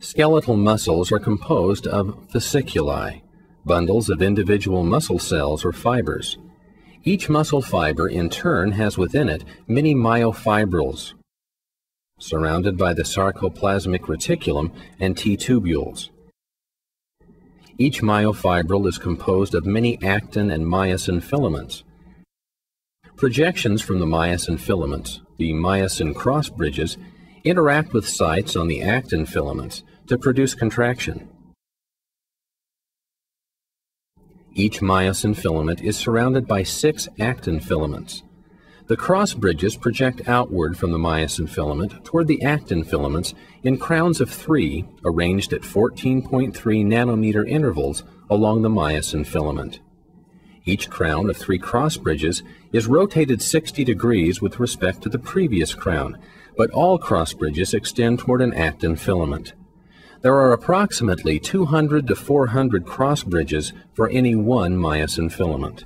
Skeletal muscles are composed of fasciculi, bundles of individual muscle cells or fibers. Each muscle fiber in turn has within it many myofibrils, surrounded by the sarcoplasmic reticulum and T-tubules. Each myofibril is composed of many actin and myosin filaments. Projections from the myosin filaments, the myosin cross bridges, interact with sites on the actin filaments to produce contraction. Each myosin filament is surrounded by six actin filaments. The cross bridges project outward from the myosin filament toward the actin filaments in crowns of three arranged at 14.3 nanometer intervals along the myosin filament. Each crown of three cross bridges is rotated 60 degrees with respect to the previous crown, but all cross bridges extend toward an actin filament. There are approximately 200 to 400 cross bridges for any one myosin filament.